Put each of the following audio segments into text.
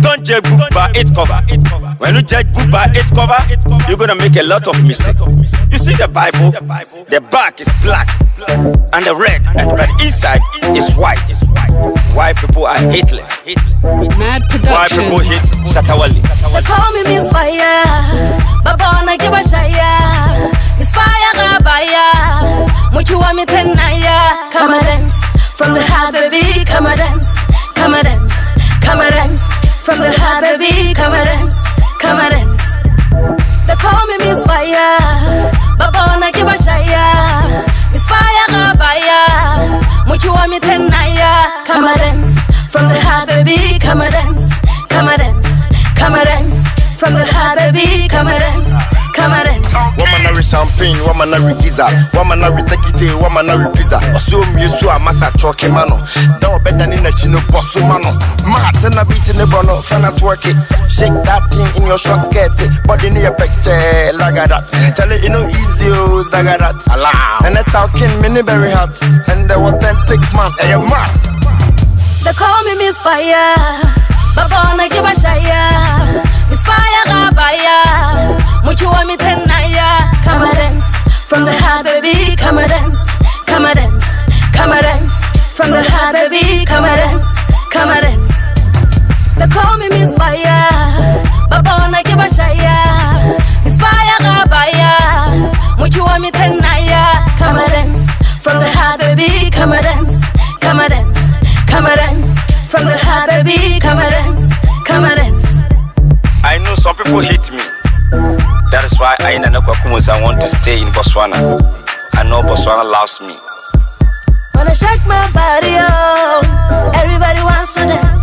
Don't judge book by its cover. When you judge book by its cover, you're gonna make a lot of mistakes. You see the Bible, the back is black and the red, and the inside is white. Why people are hateless? Mad Why people production. hate Shatta Wale? They call me Miss Fire, Babana Kibashaya, Miss Fire Rabaya, Muchua Mitenaya, come and dance from the heart, baby, come and dance, come and dance, come and dance baby, come and dance, come and dance. They call me Miss Fire, baba Babana Kibashaya, Miss Fire Rabaya, Muchua Mitenaya, come and dance from the baby, come and dance, come and dance, come and dance from the baby, come and dance, come and dance. Woman na champagne, woman na giza, woman na tekite, eh, woman na pizza. Oso miesu a masa choke mano. Da obeda ni na chino bosso mano. Oh. Mad na beat in the bono, oh, fana twerk it. Eh. Shake that thing in your short skirt. Eh. Body in your picture, like that. Tell it you know easy, oh, zaga that. Allow. And that's how king mini berry hat. And the authentic man, hey, man. They call me Miss Fire, Babana Kibashaya, baby, come and dance, come and dance, come and dance from the heart, baby, come and dance, come and dance. They call me Miss Fire, Babana Kibashaya, Miss Fire Rabaya, Muchua Mitenaya, come and dance from the heart, baby, come and dance, come and dance, come and dance from the heart, baby, come and dance, come and dance. I know some people hate me. That is why I in Anakwakumus I want to stay in Botswana. I know Botswana loves me. When I shake my body, oh, everybody wants to dance.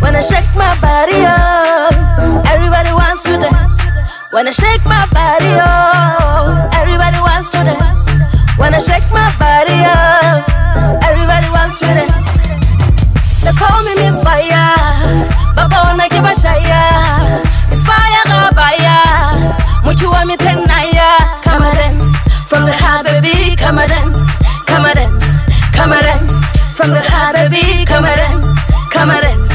When I shake my body, oh, everybody wants to dance. When I shake my body, oh, everybody wants to dance. When I shake my body, oh, everybody wants to dance. They call me Miss Fire, Babona Kibashaya, Miss Fire Rabaya, Muchua Mitenaya, come and dance, come and dance, come and dance from the heart, baby, come and dance, come and dance.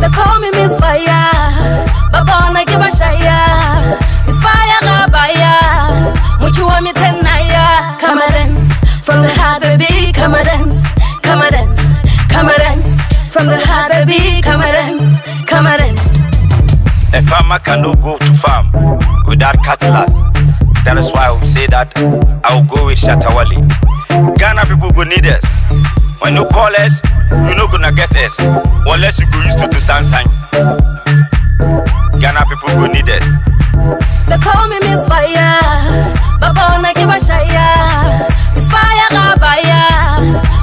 They call me Miss Fire, Babona Kibashaya, Miss Fire Rabaya, Muchua Mitenaya, come and dance from the heart, baby, come and dance, come and dance, come and dance from the heart, baby, come and dance, come and dance. A farmer cannot go to farm without. That is why we say that I will go with Shatta Wale. Ghana people go need us. When you call us, you're not gonna get us. Unless you go used to to Sansan. Ghana people go need us. They call me Miss Fire, Babona Kibashaya, Miss Fire Rabaya,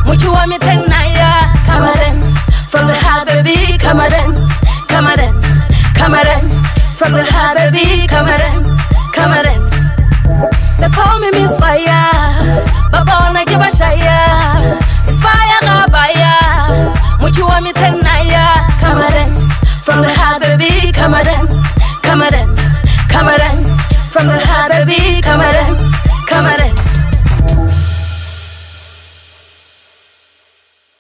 Muchua Mitenaya, come and dance from the heart, baby, come and dance, come and dance, come and dance from the heart, baby, come and dance, come and dance, they call me Miss Fire, Baba na give a kibashaya. Miss Fire kabaya, mi tenaya. Come and dance from the heart, baby. Come and dance, come and dance, come and dance from the heart, baby.